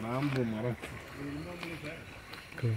Mambo, mano. Cool.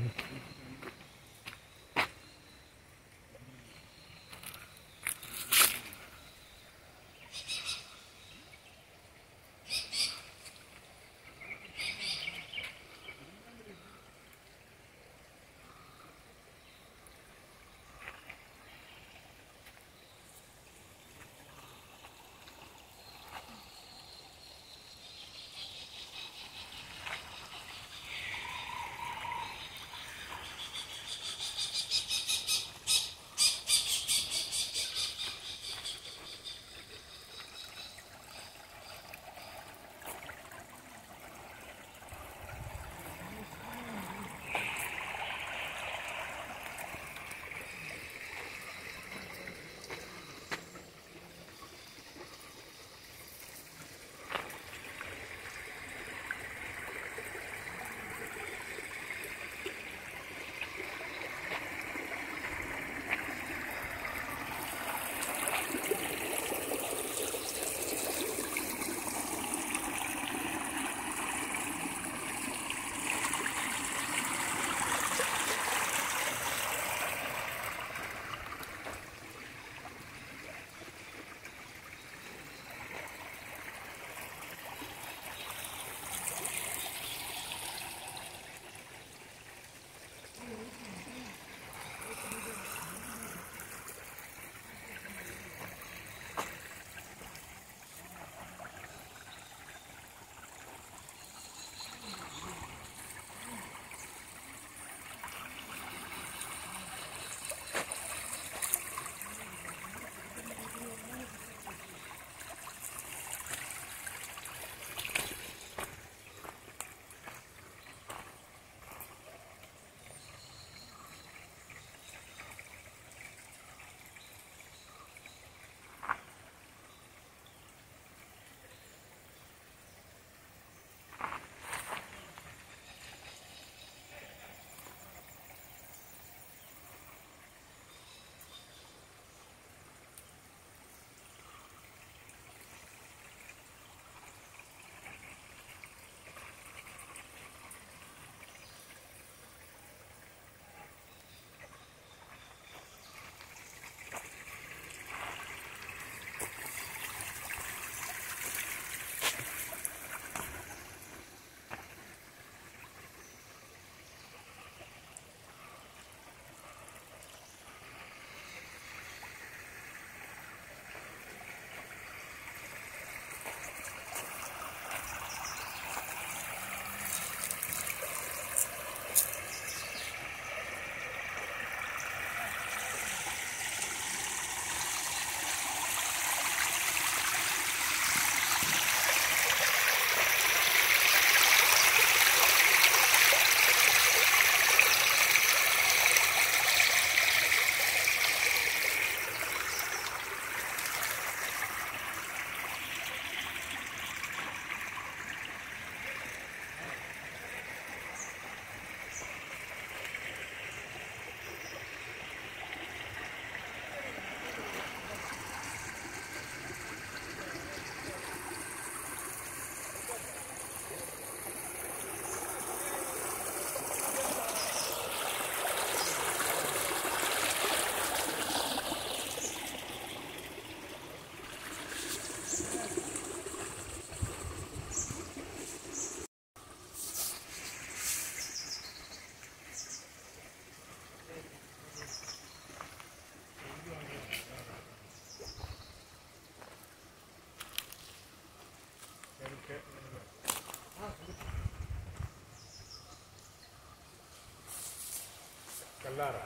Lara.